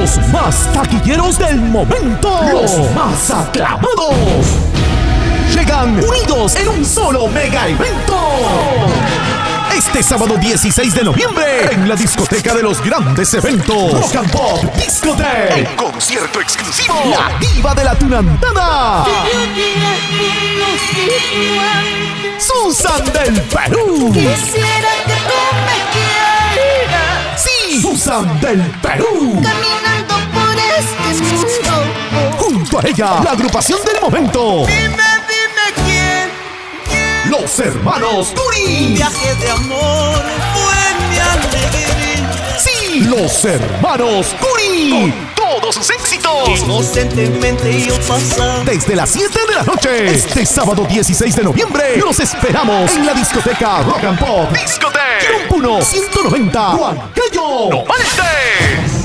Los más taquilleros del momento. Los más aclamados. Llegan unidos en un solo mega evento. Este sábado 16 de noviembre en la discoteca de los grandes eventos Rock and Pop Discoteca En concierto exclusivo La diva de la tunantada Susan del Perú Susan del Perú. Caminando por este mundo. Junto a ella, la agrupación del momento. Dime, dime quién, quién. Los hermanos Turi Viaje de amor fue mi alegría. Sí, los hermanos Turi Con todos sus éxitos. Inocentemente yo pasaba. Desde las 7 de la noche, este sábado 16 de noviembre, los esperamos en la discoteca Rock and Pop. Discoteca. 190 Juan ¡No! ¡No! ¡Maniste!